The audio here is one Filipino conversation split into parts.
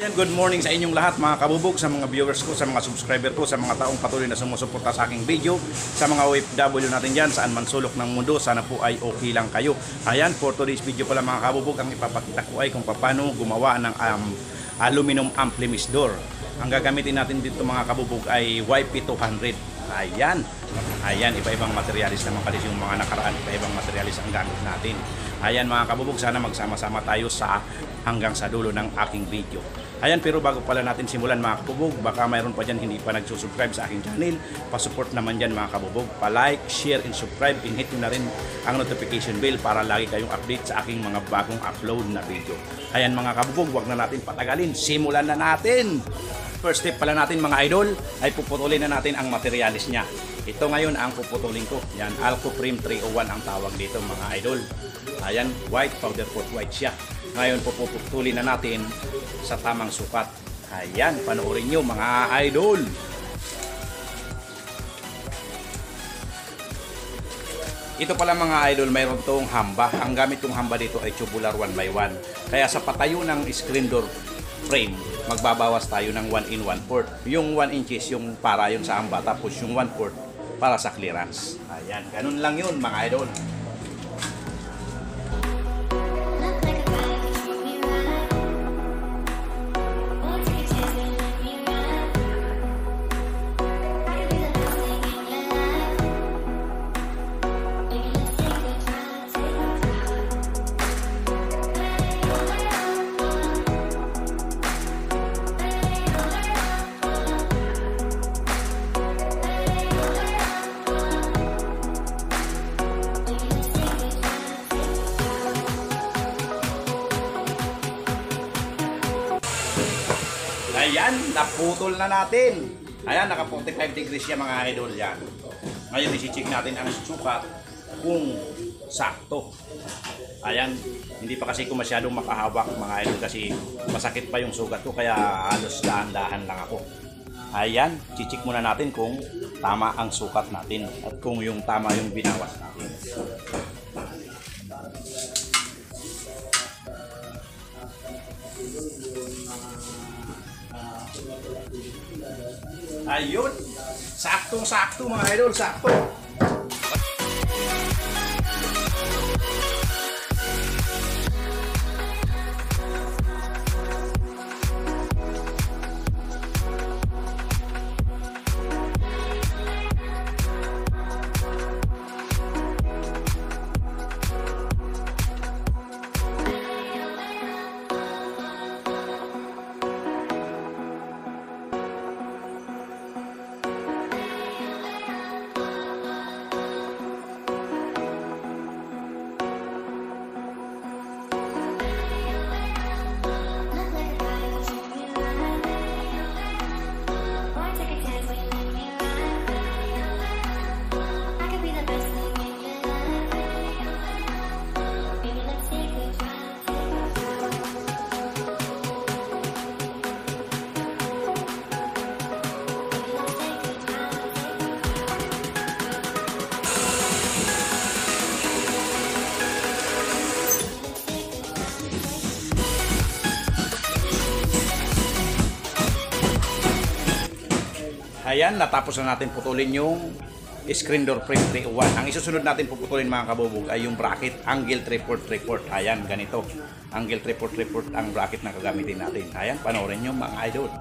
Ayan, good morning sa inyong lahat mga kabubog, sa mga viewers ko, sa mga subscriber ko, sa mga taong patuloy na sumusuporta sa aking video, sa mga OFW natin dyan, saan man sulok ng mundo, sana po ay okay lang kayo. Ayan, for today's video pala mga kabubog, ang ipapakita ko ay kung paano gumawa ng um, aluminum amplimisdor. Ang gagamitin natin dito mga kabubog ay YP200. Ayan. Ayan, iba-ibang materialis naman kasi yung mga nakaraan, iba-ibang materialis ang gamit natin. Ayan mga kabubog, sana magsama-sama tayo sa hanggang sa dulo ng aking video. Ayan, pero bago pala natin simulan mga kabubog, baka mayroon pa dyan hindi pa nagsusubscribe sa aking channel. Pasupport naman dyan mga kabubog. Pa-like, share, and subscribe. And hit nyo na rin ang notification bell para lagi kayong update sa aking mga bagong upload na video. Ayan mga kabubog, wag na natin patagalin. Simulan na natin! First step pala natin mga idol ay puputulin na natin ang materialis niya. Ito ngayon ang puputulin ko. Yan, Alcoprim 301 ang tawag dito mga idol. Ayan, white powder coat white siya. Ngayon puputulin na natin sa tamang sukat. Ayan, panoorin nyo mga idol. Ito pala mga idol, mayroon tong hamba. Ang gamit kong hamba dito ay tubular 1 by 1. Kaya sa patayo ng screen door frame, magbabawas tayo ng 1 in 1 port. Yung 1 inches yung para yun sa hamba, tapos yung 1 port para sa clearance. Ayan, ganun lang yun mga idol. Ayan, naputol na natin. Ayan, naka 45 degrees siya mga idol yan. Ngayon, isi-check natin ang sukat kung sakto. Ayan, hindi pa kasi ko masyadong makahawak mga idol kasi masakit pa yung sugat ko kaya halos dahan-dahan lang ako. Ayan, chichik muna natin kung tama ang sukat natin at kung yung tama yung binawas natin. Ayun, saktong-sakto mga idol, sakto. Ayan, natapos na natin putulin yung screen door frame 301. Ang isusunod natin puputulin mga kabubog ay yung bracket angle 3434. Ayan, ganito. Angle 3434 ang bracket na gagamitin natin. Ayan, panoorin nyo mga idol.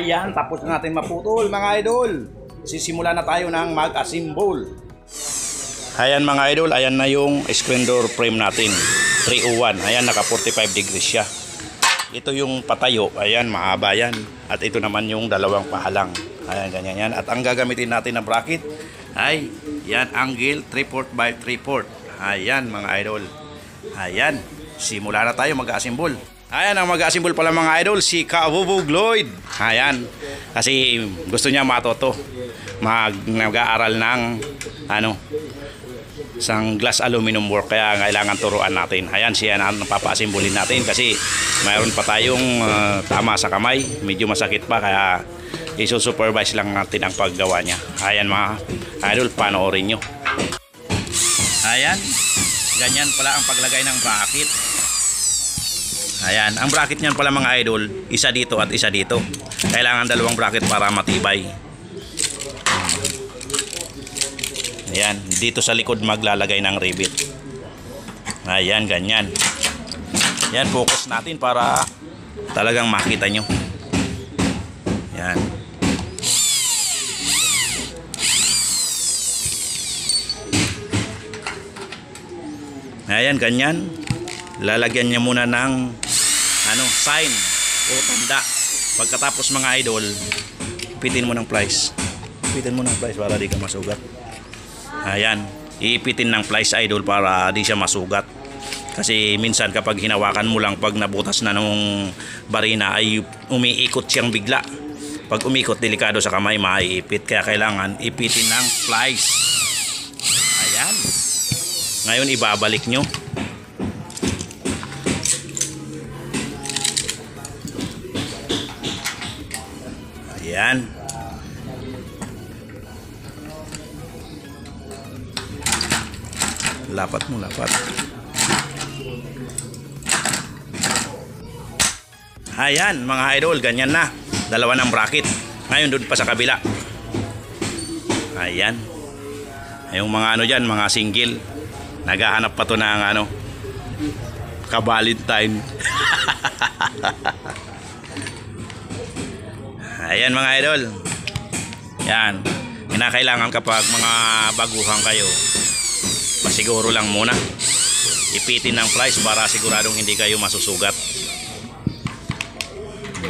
Ayan, tapos na natin maputol mga idol. Sisimula na tayo ng mag-assemble. Ayan mga idol, ayan na yung screen door frame natin. 301. Ayan, naka 45 degrees siya. Ito yung patayo. Ayan, mahaba yan. At ito naman yung dalawang pahalang. Ayan, ganyan yan. At ang gagamitin natin na bracket ay yan, angle 3 port by 3 port. Ayan, mga idol. Ayan, simula na tayo mag-assemble. Ayan, ang mag-assemble pala mga idol, si Kabubog Lloyd. Ayan, kasi gusto niya matoto. Mag, nag-aaral ng, ano, isang glass aluminum work kaya kailangan turuan natin. Ayan siya na napapasimbulin natin kasi mayroon pa tayong ah, tama sa kamay. Medyo masakit pa kaya isusupervise lang natin ang paggawa niya. Ayan mga idol, panoorin nyo. Ayan, ganyan pala ang paglagay ng bracket. Ayan, ang bracket niyan pala mga idol, isa dito at isa dito. Kailangan dalawang bracket para matibay. Ayan, dito sa likod maglalagay ng rivet. Ayan, ganyan. Yan, focus natin para talagang makita nyo. Yan. Ayan, ganyan. Lalagyan niya muna ng ano, sign o tanda. Pagkatapos mga idol, ipitin mo ng plies. Ipitin mo ng plies para di ka masugat. Ayan, iipitin ng plies idol para di siya masugat. Kasi minsan kapag hinawakan mo lang pag nabutas na nung barina ay umiikot siyang bigla. Pag umikot, delikado sa kamay, maiipit. Kaya kailangan ipitin ng plies. Ayan. Ngayon ibabalik nyo. Ayan. Lapat mo, lapat. Ayan, mga idol, ganyan na. Dalawa ng bracket. Ngayon, doon pa sa kabila. Ayan. Yung mga ano dyan, mga single. Naghahanap pa to ng ano, kabalintine. Ayan mga idol. Yan. Kinakailangan kapag mga baguhan kayo, pasiguro lang muna. Ipitin ng price para siguradong hindi kayo masusugat.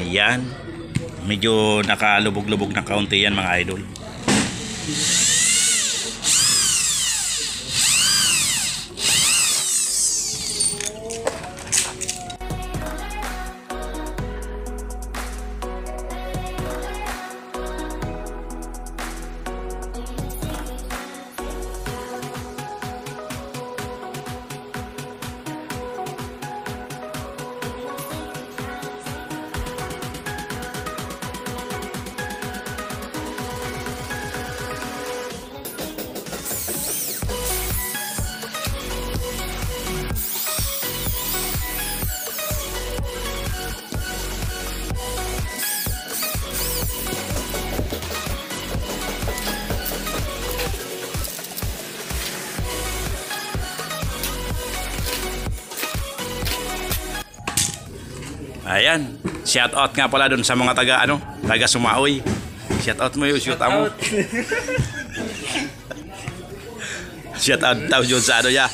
Yan. Medyo nakalubog-lubog ng kaunti yan mga idol. Ayan. Shout out nga pala dun sa mga taga ano, taga Sumaoy. Shout out mo yun, shout out mo. shout out daw yun sa ano ya,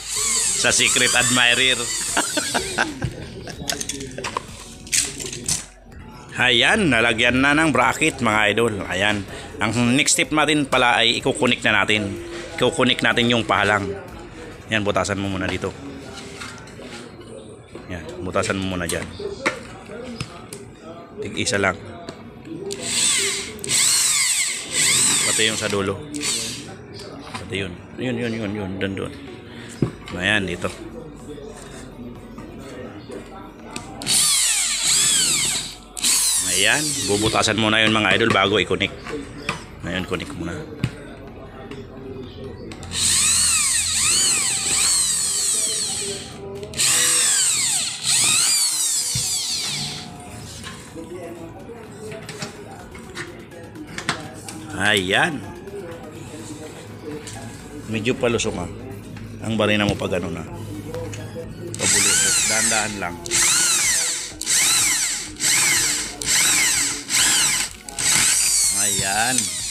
sa secret admirer. Ayan, nalagyan na ng bracket mga idol. Ayan. Ang next step natin pala ay ikukunik na natin. Ikukunik natin yung pahalang. Yan, butasan mo muna dito. Yan, butasan mo muna dyan. Tig isa lang. Pati yung sa dulo. Pati yun. Yun, yun, yun, yun. Doon, doon. Ayan, dito. Ayan, bubutasan muna yun mga idol bago i-connect. Ngayon, connect muna. Ayan. Medyo palusok ah. Ang barina mo pag ano na. Pabulusok. Dahan-dahan lang. Ayan. Palusong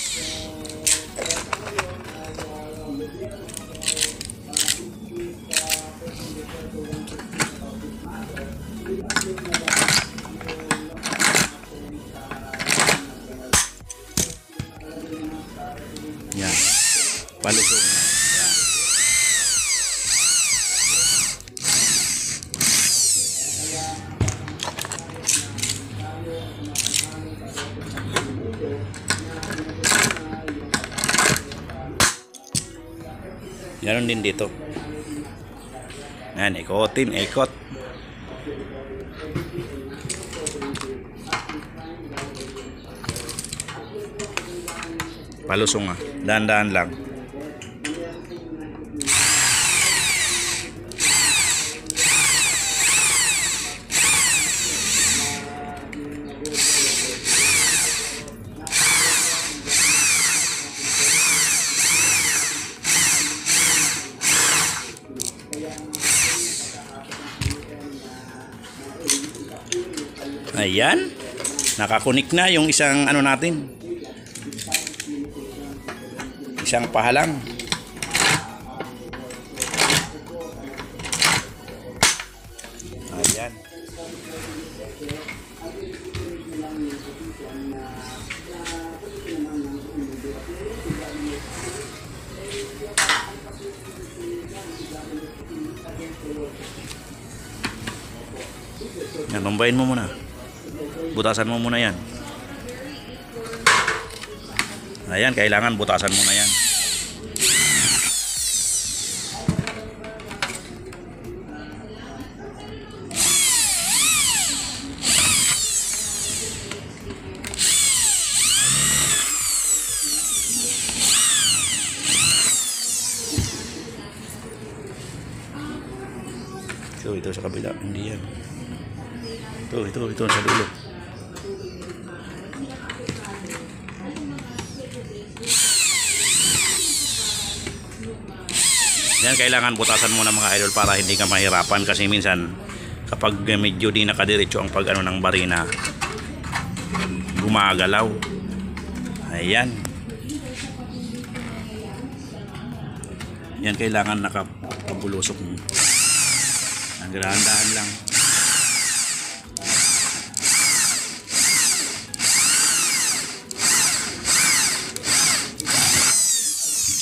Ganon din dito. Yan, ikotin, ikot. Palusong ah. Dahan-dahan lang. Nakakunik na yung isang ano natin. Isang pahalang. Ayan. Yan, lumbayin mo muna. Butasan mo muna yan. Ayan, kailangan butasan mo na yan. Ito, ito sa kabila. Hindi yan. Ito, ito, ito sa dulo. Kailangan butasan mo ng mga idol para hindi ka mahirapan kasi minsan kapag medyo di nakadiretso ang pag ano ng barina gumagalaw. Ayan. Yan kailangan nakapabulusok mo. Ang dahan lang.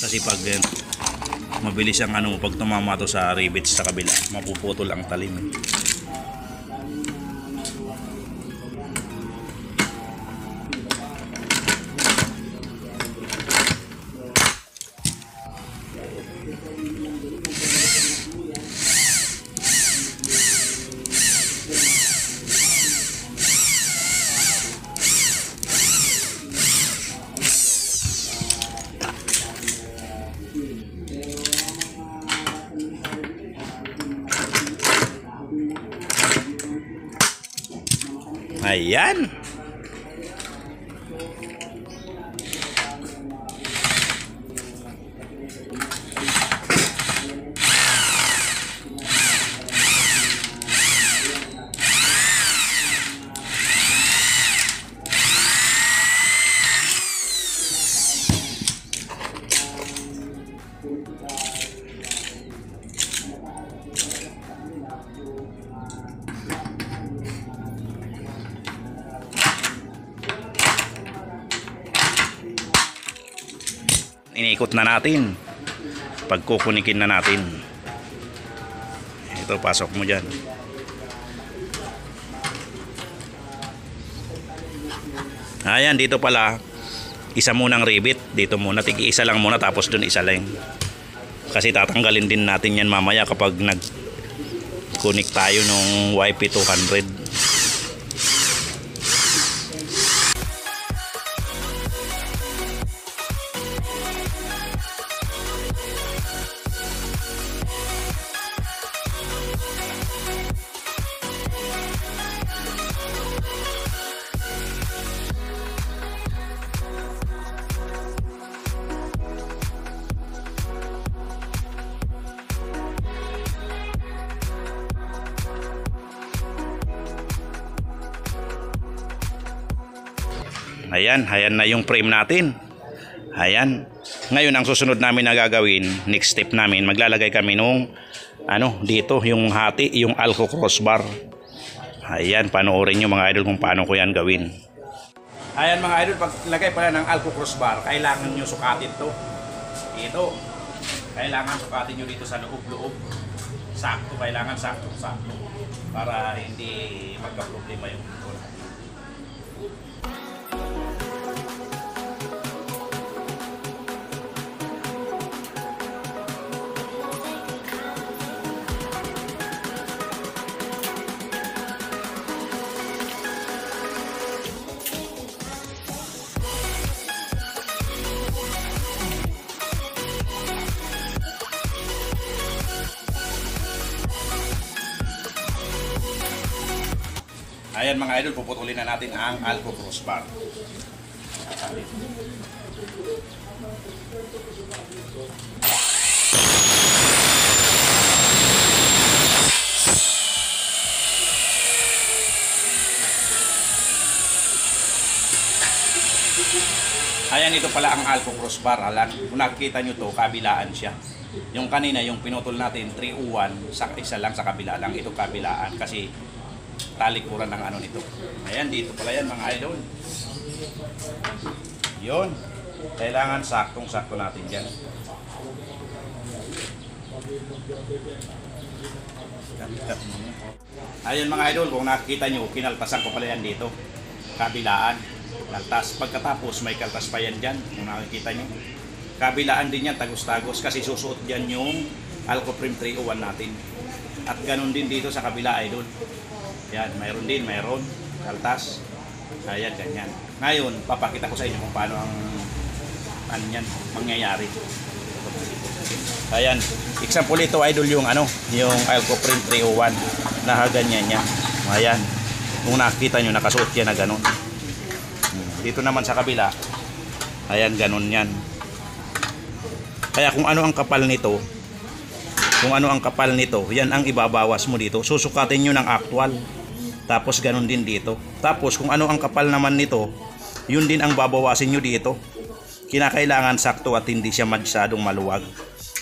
Kasi pag mabilis ang ano, pag tumama to sa rivets sa kabila, mapuputol ang talim. Ayan. Na natin. Pagkukunikin na natin. Ito, pasok mo dyan. Ayan, dito pala. Isa munang rivet. Dito muna. Tigi isa lang muna tapos dun isa lang. Kasi tatanggalin din natin yan mamaya kapag nag kunik tayo nung YP200. Ayan, ayan na yung frame natin. Ayan. Ngayon, ang susunod namin na gagawin, next step namin, maglalagay kami nung, ano, dito, yung hati, yung Alco crossbar. Ayan, panoorin nyo mga idol kung paano ko yan gawin. Ayan mga idol, pag lagay pala ng Alco crossbar, kailangan nyo sukatin to. Ito, kailangan sukatin nyo dito sa loob-loob. Sakto, kailangan sakto-sakto. Para hindi magka-problema yung motor. Mga idol, puputulin na natin ang Alco crossbar. Ayan, ito pala ang Alco crossbar. Alam, kung nakikita nyo to, kabilaan siya. Yung kanina, yung pinutol natin, 301, sa isa lang sa kabila lang. Ito kabilaan kasi talikuran ng ano nito. Ayan, dito pala yan mga idol. Yun. Kailangan saktong-sakto natin dyan. Ayun mga idol, kung nakikita nyo, kinaltasan ko pala yan dito. Kabilaan. Kaltas. Pagkatapos, may kaltas pa yan dyan. Kung nakikita nyo. Kabilaan din yan, tagos-tagos. Kasi susuot dyan yung Alcoprim 301 natin. At ganun din dito sa kabila, idol. Yan, mayroon din, mayroon. Kaltas. Ayan, ganyan. Ngayon, papakita ko sa inyo kung paano ang ano yan, mangyayari. Ayan, example ito idol yung ano, yung Alcoprim 301 na ganyan niya. Ayan. Kung nakita nyo, nakasuot yan na ganun. Dito naman sa kabila, ayan, ganun yan. Kaya kung ano ang kapal nito, kung ano ang kapal nito, yan ang ibabawas mo dito. Susukatin nyo ng actual. Tapos ganun din dito. Tapos kung ano ang kapal naman nito, yun din ang babawasin nyo dito. Kinakailangan sakto at hindi siya masyadong maluwag.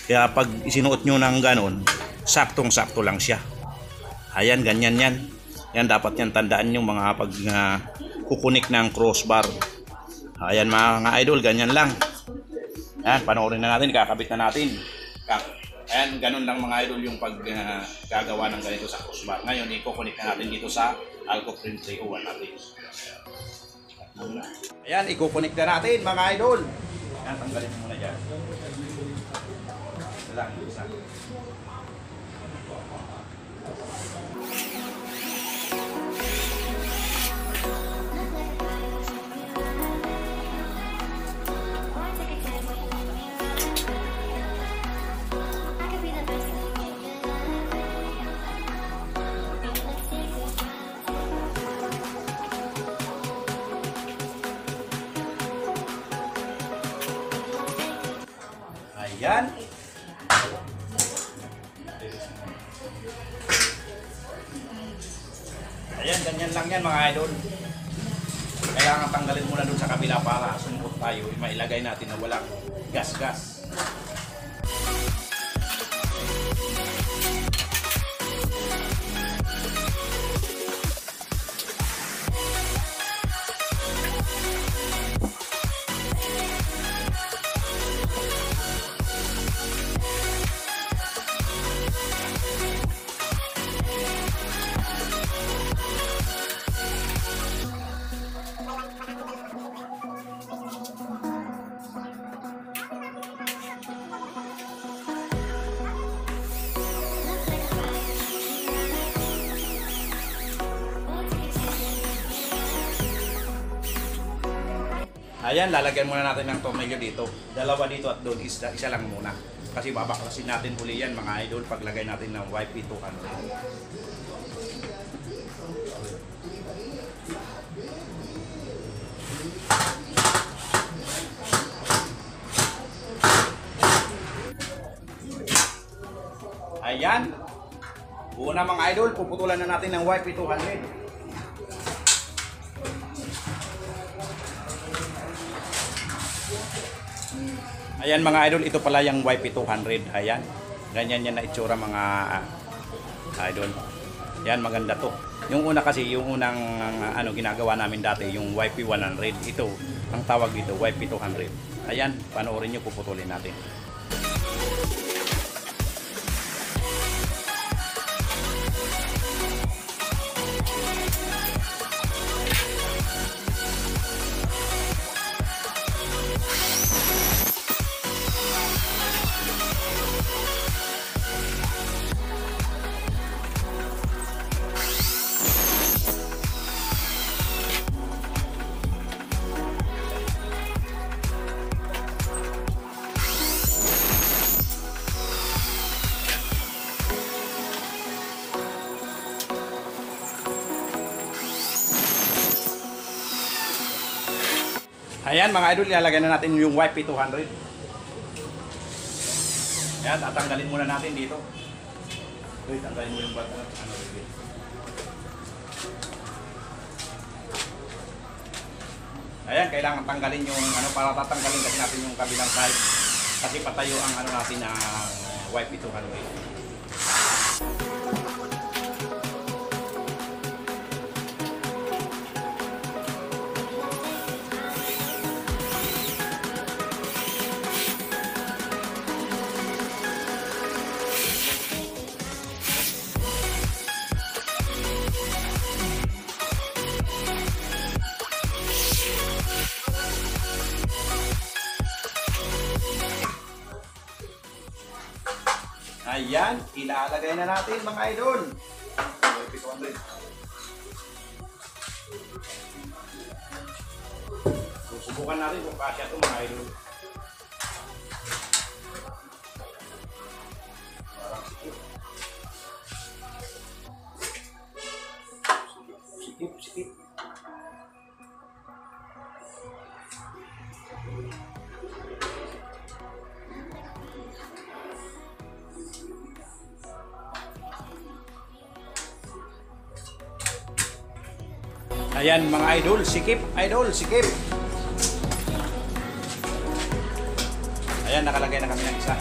Kaya pag isinuot nyo ng ganun, saktong-sakto lang siya. Ayan, ganyan yan. Yan dapat yan tandaan yung mga pag uh, kukunik ng crossbar. Ayan mga idol, ganyan lang. Ayan, panoorin na natin, kakabit na natin. Kak Ayan, ganun lang mga idol yung pag uh, gagawa ng ganito sa crossbar. Ngayon, i-connect na natin dito sa Alcoprim 301 natin. Ayan, i-connect na natin mga idol. Ayan, tanggalin mo muna dyan. Lang, isa. Ayan. Ayan, ganyan lang yan mga idol. Kailangan tanggalin muna dun sa kabila para sumpot tayo. Mailagay natin na walang gas-gas. Ayan, lalagyan muna natin ng tomayo dito. Dalawa dito at doon, isa, isa lang muna. Kasi babaklasin natin uli yan mga idol paglagay natin ng YP200. Ayan. Una mga idol, puputulan na natin ng YP200. Ayan mga idol, ito pala yung YP200. Ayan. Ganyan yan na itsura mga ah, idol. Yan, maganda to. Yung una kasi, yung unang ano ginagawa namin dati, yung YP100. Ito, ang tawag dito, YP200. Ayan, panoorin nyo, puputulin natin. Ayan mga idol, ilalagay na natin yung YP200. Ayan, tatanggalin muna natin dito. Uy, tanggalin mo yung bata. Ano. Ayan, kailangan tanggalin yung ano para tatanggalin natin yung kabilang side. Kasi patayo ang ano natin na YP200. Ayan, ilalagay na natin mga idol. YP200. Susubukan natin kung kasya ito mga idol. Ayan mga idol, sikip, idol, sikip. Ayan, nakalagay na kami ng isa.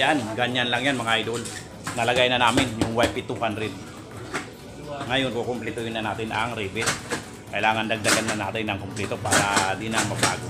Ayan, ganyan lang yan mga idol. Nalagay na namin yung YP200. Ngayon, kukumplituhin na natin ang rivet. Kailangan dagdagan na natin ng kumpleto para di na mabago.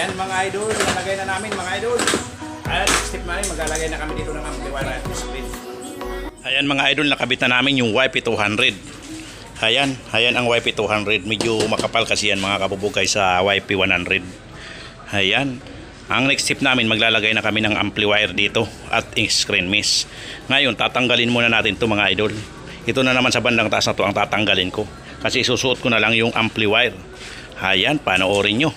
Ayan mga idol, nalagay na namin mga idol. At step na maglalagay na kami dito ng amplifier at screen. Ayan mga idol, nakabit na namin yung YP200. Ayan, ayan ang YP200. Medyo makapal kasi yan mga kabubugay sa YP100. Ayan. Ang next step namin, maglalagay na kami ng amplifier dito at screen mesh. Ngayon, tatanggalin muna natin to mga idol. Ito na naman sa bandang taas na to ang tatanggalin ko. Kasi isusuot ko na lang yung amplifier. Ayan, panoorin nyo.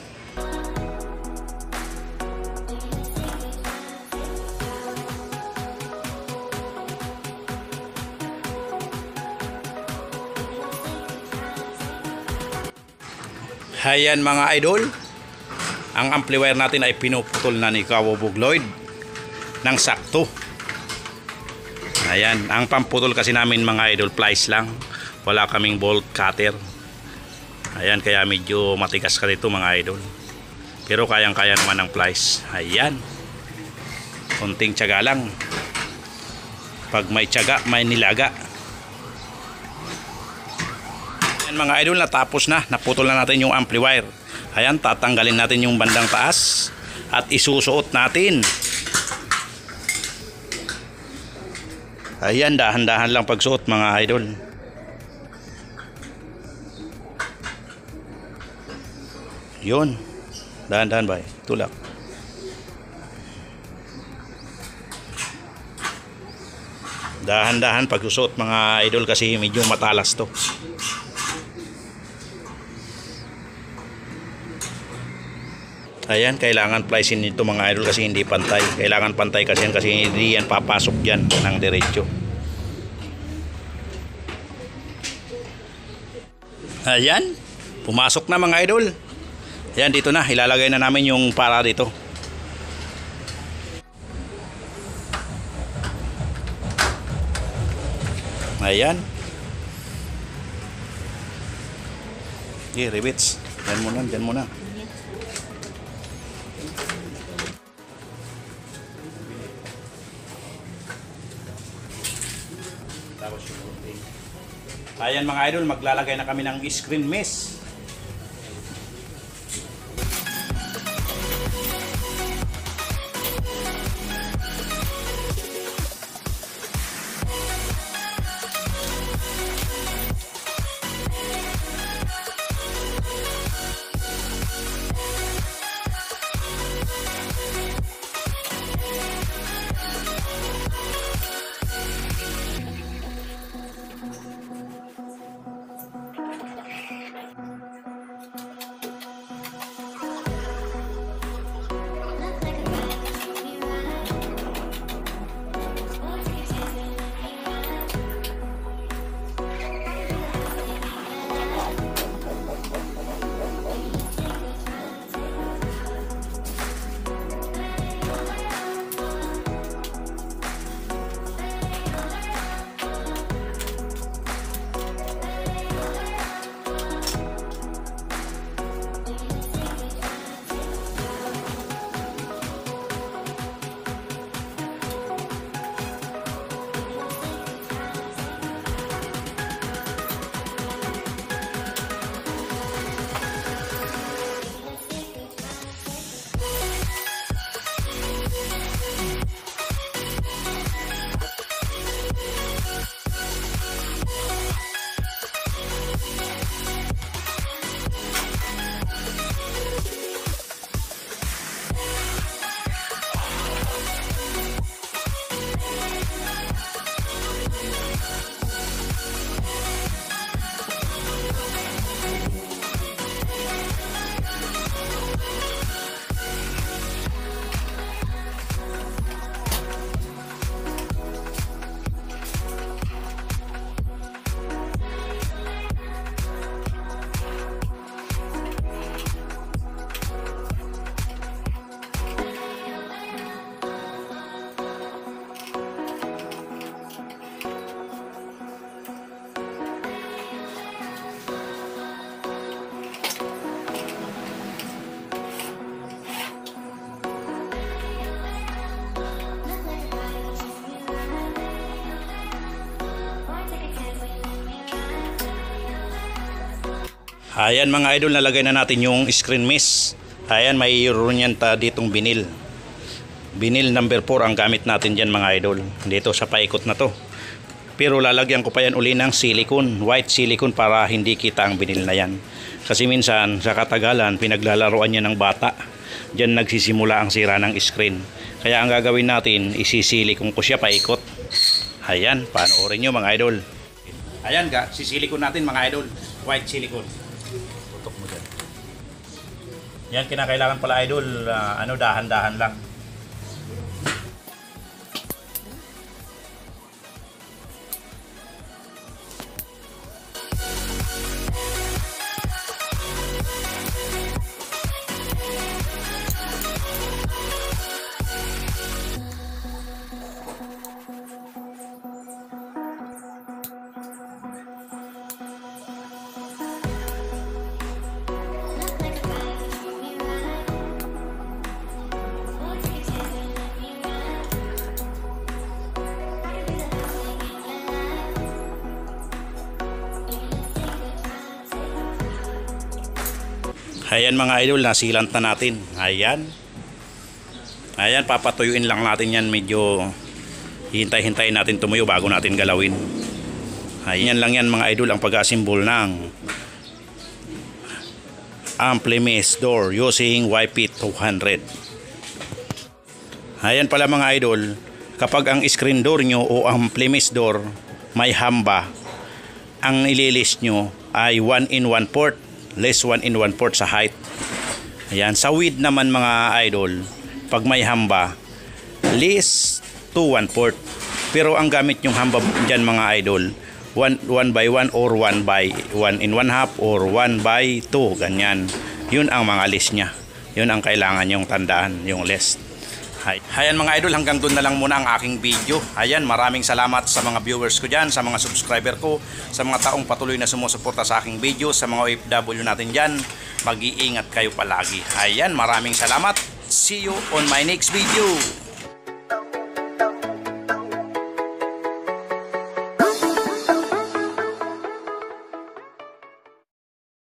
Ayan mga idol. Ang amplifier natin ay pinuputol na ni Kawobog Lloyd ng sakto. Ayan, ang pamputol kasi namin mga idol plies lang. Wala kaming bolt cutter. Ayan, kaya medyo matigas ka dito mga idol. Pero kayang-kaya naman ng plies. Ayan. Konting tiyaga lang. Pag may tiyaga, may nilaga. Ayan mga idol, natapos na. Naputol na natin yung amplifier. Ayan, tatanggalin natin yung bandang taas at isusuot natin. Ayan, dahan-dahan lang pagsuot mga idol. Yun. Dahan-dahan ba? Tulak. Dahan-dahan pagsusuot mga idol kasi medyo matalas to. Ayan, kailangan plisin nito mga idol kasi hindi pantay. Kailangan pantay kasi yan kasi hindi yan papasok dyan ng diretso. Ayan, pumasok na mga idol. Ayan, dito na. Ilalagay na namin yung para dito. Ayan. Okay, rivets. Diyan muna, diyan muna. Ayan mga idol, maglalagay na kami ng screen mesh. Ayan mga idol, nalagay na natin yung screen mesh. Ayan, may yan ta ditong binil. Binil number 4 ang gamit natin dyan mga idol. Dito sa paikot na to. Pero lalagyan ko pa yan uli ng silicone, white silicone para hindi kita ang binil na yan. Kasi minsan sa katagalan pinaglalaroan niya ng bata. Diyan nagsisimula ang sira ng screen. Kaya ang gagawin natin, isisilikon ko siya paikot. Ayan, panoorin nyo mga idol. Ayan ga, sisilikon natin mga idol. White silicone. Tutok mo dyan. Yan, kinakailangan pala idol, ah, ano, dahan-dahan lang. Mga idol, nasilant na natin. Ayan. Ayan, papatuyuin lang natin yan. Medyo hintay-hintayin natin tumuyo bago natin galawin. Ayan lang yan mga idol ang pag-asimbol ng Amplimis door using YP 200. Ayan pala mga idol, kapag ang screen door nyo o ang Amplimis door may hamba, ang ililist nyo ay 1 in 1 port less 1 in 1 port sa height. Ayan sa width naman mga idol pag may hamba less 2 1 port. Pero ang gamit yung hamba dyan mga idol 1, 1 by 1 or 1 by 1 in 1 half or 1 by 2 ganyan. Yun ang mga list nya yun ang kailangan yung tandaan yung list Hay. Ayan mga idol, hanggang doon na lang muna ang aking video. Ayan, maraming salamat sa mga viewers ko dyan, sa mga subscriber ko, sa mga taong patuloy na sumusuporta sa aking video, sa mga OFW natin dyan. Mag-iingat kayo palagi. Ayan, maraming salamat. See you on my next video.